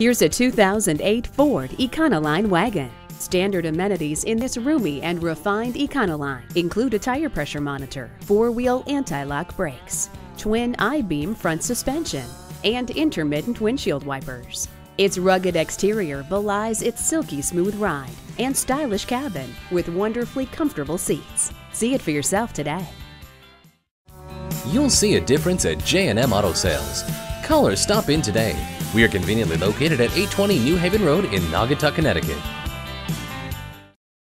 Here's a 2008 Ford Econoline wagon. Standard amenities in this roomy and refined Econoline include a tire pressure monitor, four-wheel anti-lock brakes, twin I-beam front suspension, and intermittent windshield wipers. Its rugged exterior belies its silky smooth ride and stylish cabin with wonderfully comfortable seats. See it for yourself today. You'll see a difference at J&M Auto Sales. Call or stop in today. We are conveniently located at 820 New Haven Road in Naugatuck, Connecticut.